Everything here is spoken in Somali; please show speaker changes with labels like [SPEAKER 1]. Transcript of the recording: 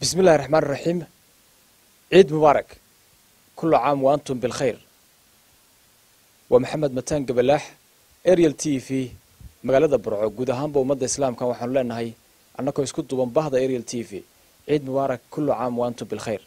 [SPEAKER 1] bismi illahi raxmaan raxiim ciid mubaarak kullu caam wa antum bilkhayr waa maxamed mataan gabalaax ariel t v magaalada burco. Guud ahaanba ummadda islaamka waxaanu leenahay annagoo isku duuban bahda ariel t v. Ciid mubaarak kullu caam wa antum bilkhayr